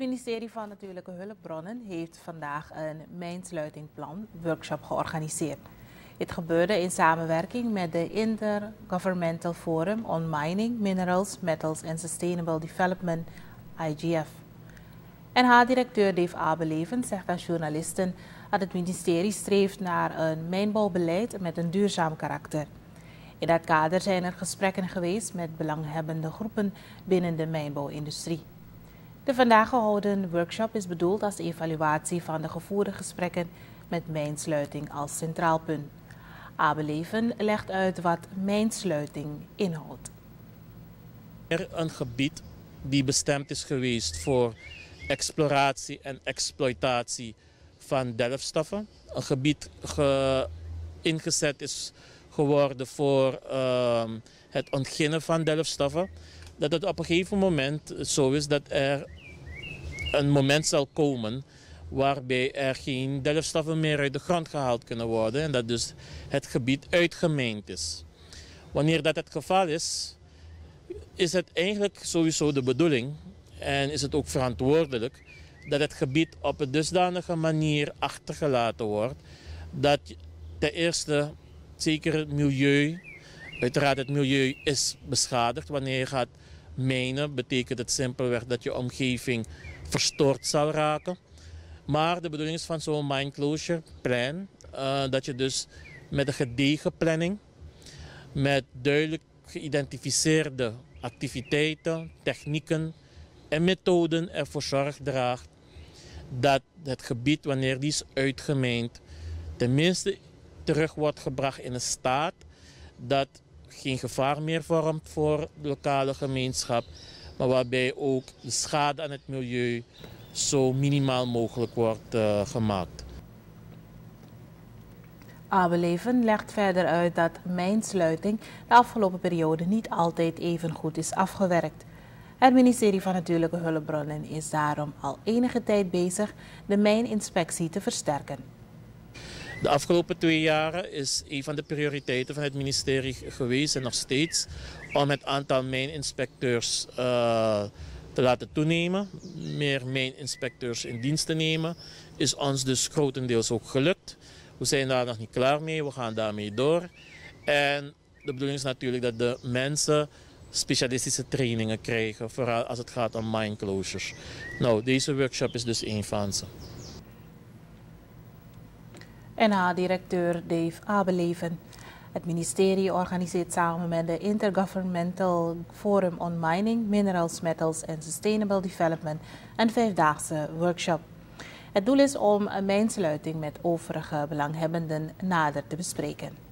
ministerie van Natuurlijke Hulpbronnen heeft vandaag een mijnsluitingplan workshop georganiseerd. Het gebeurde in samenwerking met de Intergovernmental Forum on Mining, Minerals, Metals and Sustainable Development, IGF. NH-directeur Dave Abeleven zegt aan journalisten dat het ministerie streeft naar een mijnbouwbeleid met een duurzaam karakter. In dat kader zijn er gesprekken geweest met belanghebbende groepen binnen de mijnbouwindustrie. De vandaag gehouden workshop is bedoeld als evaluatie van de gevoerde gesprekken met mijnsluiting als centraal punt. Abeleven legt uit wat mijnsluiting inhoudt. Er een gebied die bestemd is geweest voor exploratie en exploitatie van delfstoffen. Een gebied ge ingezet is geworden voor uh, het ontginnen van delfstoffen. Dat het op een gegeven moment zo is dat er een moment zal komen waarbij er geen delfstoffen meer uit de grond gehaald kunnen worden en dat dus het gebied uitgemeend is. Wanneer dat het geval is, is het eigenlijk sowieso de bedoeling en is het ook verantwoordelijk dat het gebied op een dusdanige manier achtergelaten wordt dat ten eerste zeker het milieu, uiteraard het milieu is beschadigd wanneer je gaat mijnen, betekent het simpelweg dat je omgeving verstoord zal raken. Maar de bedoeling is van zo'n mine closure plan uh, dat je dus met een gedegen planning, met duidelijk geïdentificeerde activiteiten, technieken en methoden ervoor zorg draagt dat het gebied, wanneer die is uitgemijnd, tenminste terug wordt gebracht in een staat dat geen gevaar meer vormt voor de lokale gemeenschap, maar waarbij ook de schade aan het milieu zo minimaal mogelijk wordt uh, gemaakt. Abeleven legt verder uit dat mijnsluiting de afgelopen periode niet altijd even goed is afgewerkt. Het ministerie van Natuurlijke Hulpbronnen is daarom al enige tijd bezig de mijninspectie te versterken. De afgelopen twee jaren is een van de prioriteiten van het ministerie geweest en nog steeds om het aantal mijninspecteurs uh, te laten toenemen. Meer mijninspecteurs in dienst te nemen. Is ons dus grotendeels ook gelukt. We zijn daar nog niet klaar mee, we gaan daarmee door. En de bedoeling is natuurlijk dat de mensen specialistische trainingen krijgen, vooral als het gaat om mine closures. Nou, deze workshop is dus één van ze. NH-directeur Dave Abeleven. Het ministerie organiseert samen met de Intergovernmental Forum on Mining, Minerals, Metals and Sustainable Development een vijfdaagse workshop. Het doel is om een mijnsluiting met overige belanghebbenden nader te bespreken.